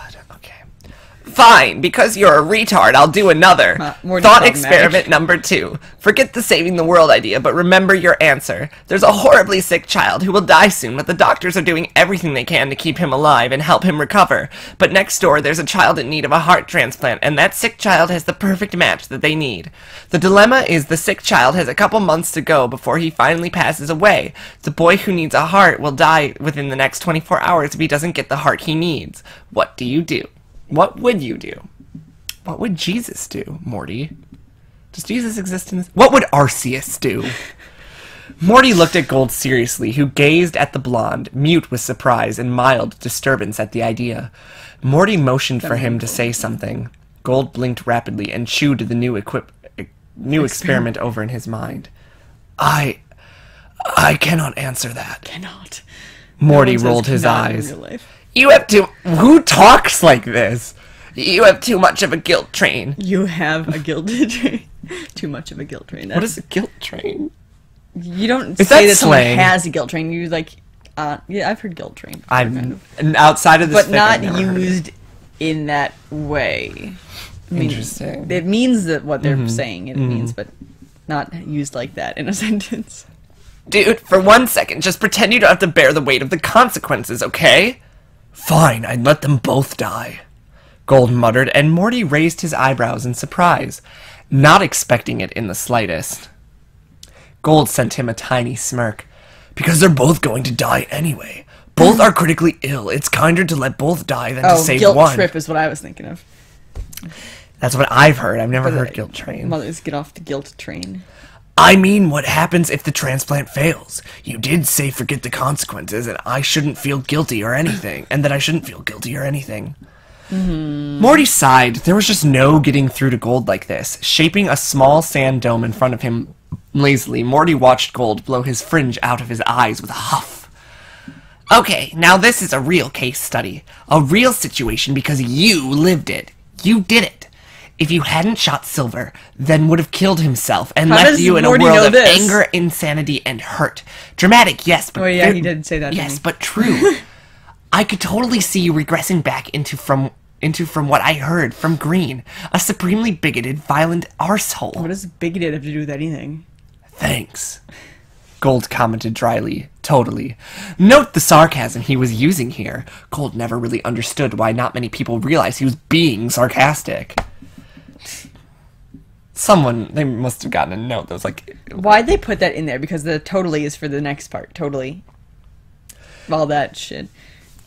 Fine, because you're a retard, I'll do another. Uh, Thought experiment number two. Forget the saving the world idea, but remember your answer. There's a horribly sick child who will die soon, but the doctors are doing everything they can to keep him alive and help him recover. But next door, there's a child in need of a heart transplant, and that sick child has the perfect match that they need. The dilemma is the sick child has a couple months to go before he finally passes away. The boy who needs a heart will die within the next 24 hours if he doesn't get the heart he needs. What do you do? What would you do? What would Jesus do, Morty? Does Jesus exist in this? What would Arceus do? Morty looked at Gold seriously, who gazed at the blonde, mute with surprise and mild disturbance at the idea. Morty motioned for him to say something. Gold blinked rapidly and chewed the new equip, new experiment over in his mind. I. I cannot answer that. Cannot. Morty No rolled his eyes. You have too. Who talks like this? You have too much of a guilt train. You have a guilt train. Too much of a guilt train. What That's, is a guilt train? you don't Is say that that, someone has a guilt train. You like, uh, yeah, I've heard guilt train. I'm kind of. outside of this, but not used in that way. I mean, Interesting. It means that what they're saying it means, but not used like that in a sentence. Dude, for one second, just pretend you don't have to bear the weight of the consequences, okay? Fine, I'd let them both die. Gold muttered, and Morty raised his eyebrows in surprise, not expecting it in the slightest. Gold sent him a tiny smirk. Because they're both going to die anyway. Both are critically ill. It's kinder to let both die than to Oh, save guilt one. trip is what I was thinking of. That's what I've heard. I've never But, heard uh, guilt train. Mothers get off the guilt train. I mean, what happens if the transplant fails? You did say forget the consequences, and I shouldn't feel guilty or anything, and that I shouldn't feel guilty or anything. Hmm. Morty sighed. There was just no getting through to Gold like this. Shaping a small sand dome in front of him lazily, Morty watched Gold blow his fringe out of his eyes with a huff. Okay, now this is a real case study. A real situation because you lived it. You did it. If you hadn't shot Silver, then would have killed himself and How left you in Morty a world of this? anger, insanity, and hurt. Dramatic, yes, but Oh, yeah, he did say that, Yes, but true. I could totally see you regressing back into from into from what I heard from Green, a supremely bigoted, violent arsehole. What does bigoted have to do with anything? Thanks. Gold commented dryly. Totally. Note the sarcasm he was using here. Gold never really understood why not many people realized he was being sarcastic. Someone, they must have gotten a note that was like, Why'd they put that in there? Because the totally is for the next part. Totally. All that shit.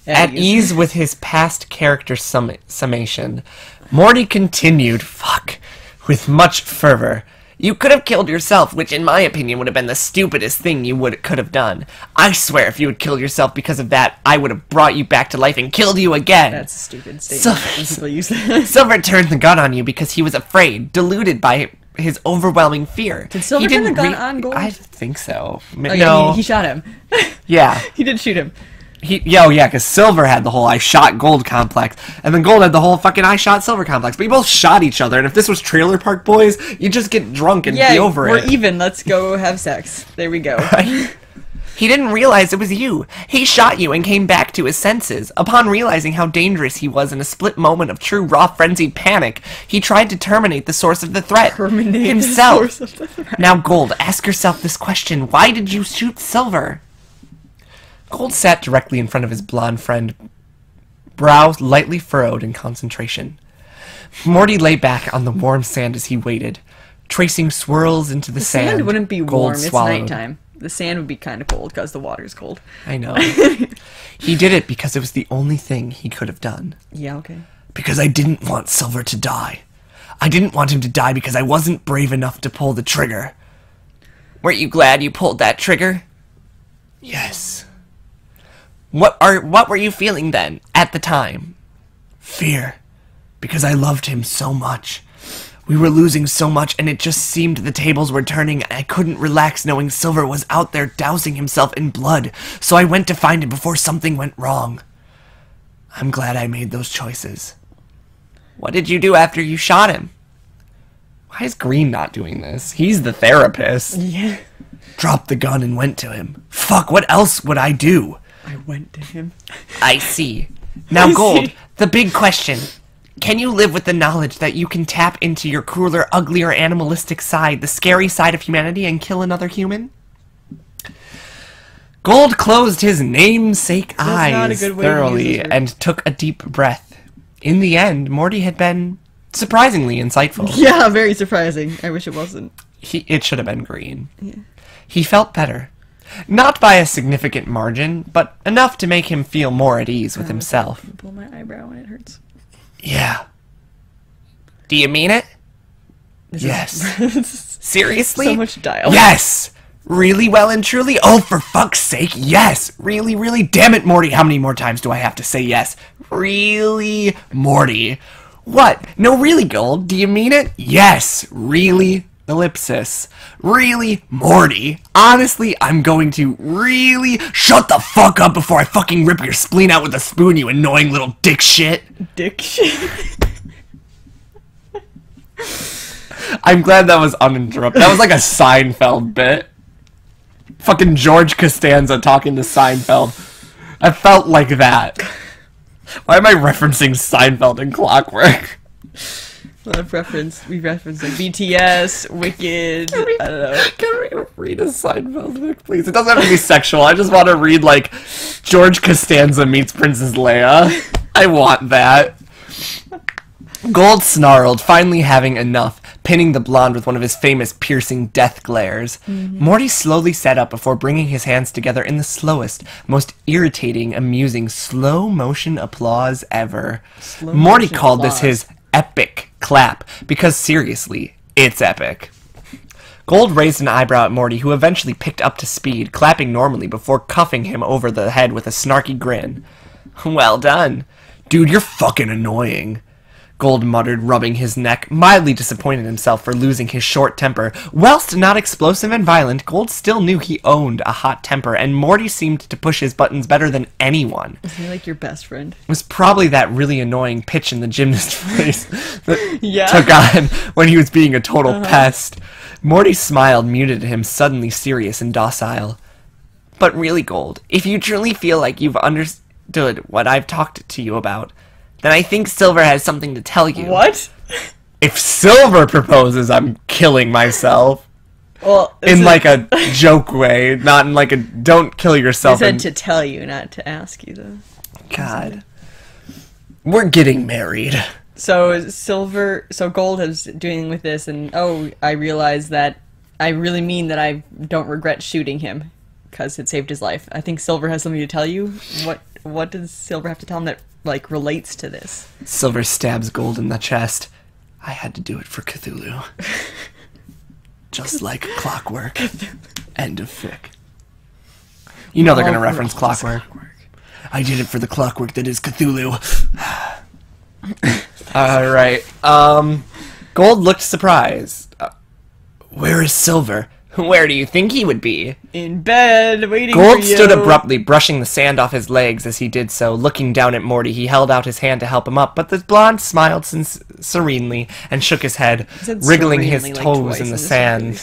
At Ease. ease with his past character sum- summation, Morty continued, fuck, with much fervor. You could have killed yourself, which in my opinion would have been the stupidest thing you would could have done. I swear if you had killed yourself because of that, I would have brought you back to life and killed you again. That's a stupid statement. People. Silver turned the gun on you because he was afraid, deluded by his overwhelming fear. Did Silver turn the gun on Gold? I think so. Oh, yeah, no. he, he shot him. yeah. he did shoot him. He, yo, yeah, oh, because Silver had the whole I shot Gold complex, and then Gold had the whole fucking I shot Silver complex. But you both shot each other, and if this was Trailer Park Boys, you just get drunk and Yeah, be over we're it. even. Let's go have sex. There we go. He didn't realize it was you. He shot you and came back to his senses. Upon realizing how dangerous he was in a split moment of true raw frenzied panic, he tried to terminate the source of the threat. Terminate the himself. of the threat. Now, Gold, ask yourself this question. Why did you shoot Silver? Gold sat directly in front of his blonde friend, brow lightly furrowed in concentration. Morty lay back on the warm sand as he waited, tracing swirls into the, The sand wouldn't be Gold warm. It's swallowed. nighttime. The sand would be kind of cold because the water's cold. I know. he did it because it was the only thing he could have done. Yeah, okay. Because I didn't want Silver to die. I didn't want him to die because I wasn't brave enough to pull the trigger. Weren't you glad you pulled that trigger? Yes. What are what were you feeling then at the time? Fear. Because I loved him so much. We were losing so much and it just seemed the tables were turning and I couldn't relax knowing Silver was out there dousing himself in blood. So I went to find him before something went wrong. I'm glad I made those choices. What did you do after you shot him? Why is Green not doing this? He's the therapist. Yeah. Dropped the gun and went to him. Fuck, what else would I do? I went to him. I see. Now, I Gold, see. the big question. Can you live with the knowledge that you can tap into your crueler, uglier, animalistic side, the scary side of humanity, and kill another human? Gold closed his namesake eyes thoroughly and took a deep breath. In the end, Morty had been surprisingly insightful. Yeah, very surprising. I wish it wasn't. He, it should have been green. He felt better. Not by a significant margin, but enough to make him feel more at ease with himself. Pull my eyebrow when it hurts. Yeah. Do you mean it? This Yes. Is, Seriously? so much dialogue. Yes! Really well and truly? Oh, for fuck's sake, yes! Really, really? Damn it, Morty, how many more times do I have to say yes? Really, Morty? What? No, really, Gold, do you mean it? Yes, really? Ellipsis. Really? Morty? Honestly, I'm going to really shut the fuck up before I fucking rip your spleen out with a spoon, you annoying little dick shit. Dick shit. I'm glad that was uninterrupted. That was like a Seinfeld bit. Fucking George Costanza talking to Seinfeld. I felt like that. Why am I referencing Seinfeld and Clockwork? I've referenced we referenced like BTS, Wicked. I don't know. Can we read a Seinfeld book, please? It doesn't have to be sexual. I just want to read like George Costanza meets Princess Leia. I want that. Gold snarled, finally having enough, pinning the blonde with one of his famous piercing death glares. Mm-hmm. Morty slowly sat up before bringing his hands together in the slowest, most irritating, amusing, slow motion applause ever. Morty motion called this his epic clap because seriously, it's epic. Gold raised an eyebrow at Morty, who eventually picked up to speed, clapping normally before cuffing him over the head with a snarky grin. Well done. Dude, you're fucking annoying. Gold muttered, rubbing his neck, mildly disappointed himself for losing his short temper. Whilst not explosive and violent, Gold still knew he owned a hot temper, and Morty seemed to push his buttons better than anyone. Isn't he like your best friend? It was probably that really annoying pitch in the gymnast voice that Yeah. took on when he was being a total uh-huh. pest. Morty smiled, muted him, suddenly serious and docile. But really, Gold, if you truly feel like you've understood what I've talked to you about, then I think Silver has something to tell you. What? If Silver proposes, I'm killing myself. Well, In it's like a joke way, not in like a don't kill yourself. I yourself. said in- to tell you, not to ask you though. God. We're getting married. So silver, so gold is doing with this, and oh, I realize that I really mean that I don't regret shooting him because it saved his life. I think silver has something to tell you. What what does silver have to tell him that like relates to this? Silver stabs Gold in the chest. I had to do it for Cthulhu. Just like clockwork. End of fic. You know they're gonna reference Clockwork. clockwork. I did it for the clockwork that is Cthulhu. Alright. Um Gold looked surprised. Uh, where is Silver? Where do you think he would be? In bed, waiting Gold for you. stood abruptly, brushing the sand off his legs as he did so. Looking down at Morty, he held out his hand to help him up, but the blonde smiled serenely and shook his head, wriggling his like, toes in the sand.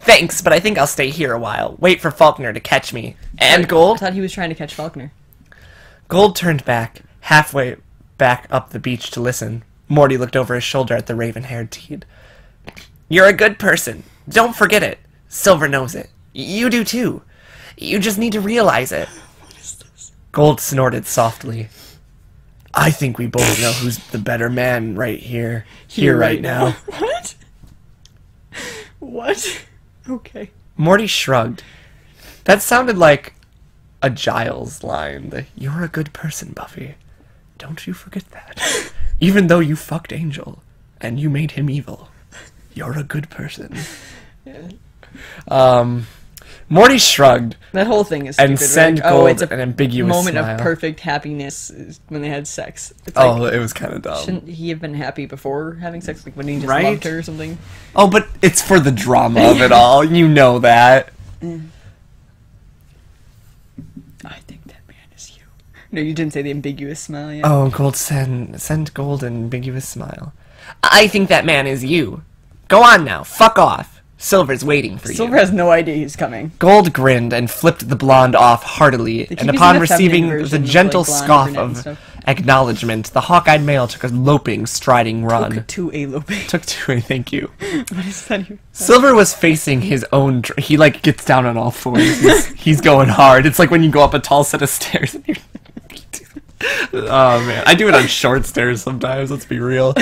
Thanks, but I think I'll stay here a while. Wait for Falkner to catch me. And I Gold? thought he was trying to catch Falkner. Gold turned back, halfway back up the beach to listen. Morty looked over his shoulder at the raven haired Teed. You're a good person. Don't forget it. Silver knows it. You do too. You just need to realize it. Gold snorted softly. I think we both know who's the better man right here. Here, right, now. what? What? Okay. Morty shrugged. That sounded like a Giles line. The, You're a good person, Buffy. Don't you forget that. Even though you fucked Angel and you made him evil, you're a good person. Um, Morty shrugged That whole thing is and stupid. sent like, oh, it's a an ambiguous moment smile. of perfect happiness when they had sex. It's like, Oh, it was kind of dumb. shouldn't he have been happy before having sex? Like when he just Right? loved her or something? Oh, but it's for the drama of it all. You know that. I think that man is you. No, you didn't say the ambiguous smile yet. Oh, Gold send send Gold an ambiguous smile. I think that man is you. Go on now. Fuck off. Silver's waiting for you. Silver has no idea he's coming. Gold grinned and flipped the blonde off heartily, and upon the receiving the gentle like scoff of acknowledgement, the hawk-eyed male took a loping, striding run. Took to a lope. Took to a thank you. what is that even? Silver was facing his own. Dr- he like gets down on all fours. He's, he's going hard. It's like when you go up a tall set of stairs. And you oh man, I do it on short stairs sometimes. Let's be real.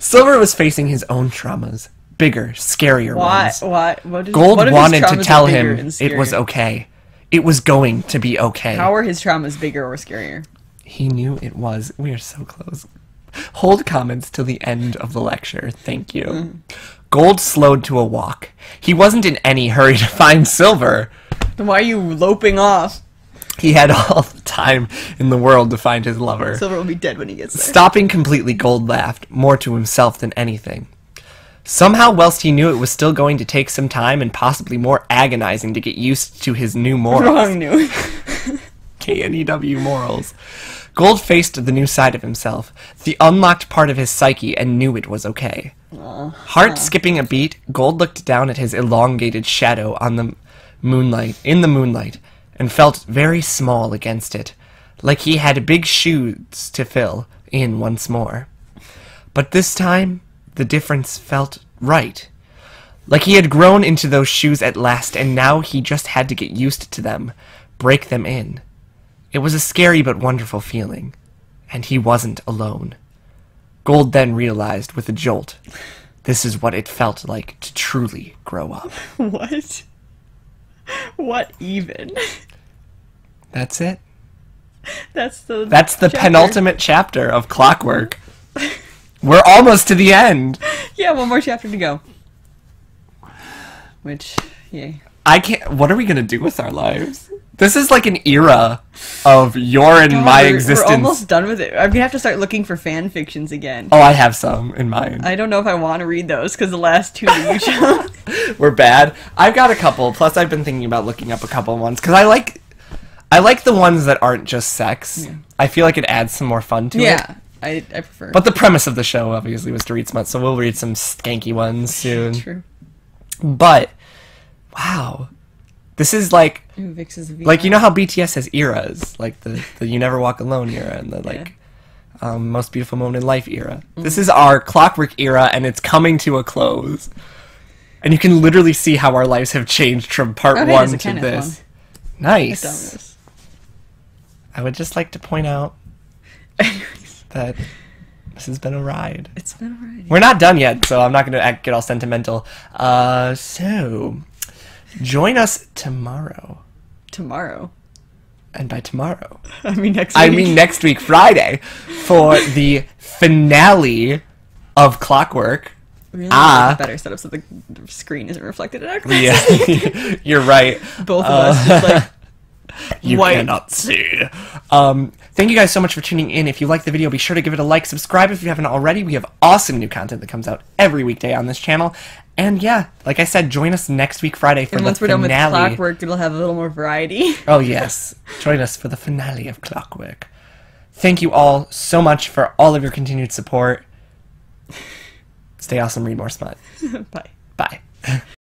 Silver was facing his own traumas, bigger, scarier Why? ones. Why? What is, Gold what wanted to tell him it was okay. It was going to be okay. How are his traumas bigger or scarier? He knew it was. We are so close. Hold comments till the end of the lecture. Thank you. Mm. Gold slowed to a walk. He wasn't in any hurry to find Silver. Then why are you loping off? He had all the time in the world to find his lover. Silver will be dead when he gets there. Stopping completely, Gold laughed, more to himself than anything. Somehow, whilst he knew it was still going to take some time and possibly more agonizing to get used to his new morals, Wrong new. KNEW morals, Gold faced the new side of himself, the unlocked part of his psyche, and knew it was okay. Uh-huh. Heart skipping a beat, Gold looked down at his elongated shadow on the moonlight, in the moonlight, and felt very small against it, like he had big shoes to fill in once more. But this time, the difference felt right. Like he had grown into those shoes at last, and now he just had to get used to them, break them in. It was a scary but wonderful feeling, and he wasn't alone. Gold then realized with a jolt this is what it felt like to truly grow up. what? What even? That's it. That's the. That's the chapter. penultimate chapter of Clockwork. We're almost to the end. Yeah, one more chapter to go. Which, yay. I can't. What are we gonna do with our lives? This is like an era of your and God, my we're, existence. We're almost done with it. I'm gonna have to start looking for fan fictions again. Oh, I have some in mind. I don't know if I want to read those because the last two you chose. We're bad. I've got a couple. Plus, I've been thinking about looking up a couple ones because I like, I like the ones that aren't just sex. I feel like it adds some more fun to it. yeah, I, I prefer. But the premise of the show obviously was to read smut, so we'll read some skanky ones soon. true. But wow, this is like Ooh, Vix is a like you know how BTS has eras, like the the You Never Walk Alone era and the like um, Most Beautiful Moment in Life era. This is our Clockwork era, and it's coming to a close. And you can literally see how our lives have changed from part Oh, one to this. one. Nice. Done with this. I would just like to point out that this has been a ride. it's been alright. We're not done yet, so I'm not going to get all sentimental. Uh, so, join us tomorrow. Tomorrow. And by tomorrow, I mean next week. I mean next week, Friday, for the finale of Clockwork. Really Ah. better set up so the screen isn't reflected in our glasses. Yeah, you're right. Both of Uh, us just like you White. cannot see. Um, thank you guys so much for tuning in. If you like the video, be sure to give it a like, subscribe if you haven't already. We have awesome new content that comes out every weekday on this channel. And yeah, like I said, join us next week Friday for and the once we're done with clockwork, it'll have a little more variety. Oh yes, join us for the finale of Clockwork. Thank you all so much for all of your continued support. Stay awesome, read more smut. Bye. Bye.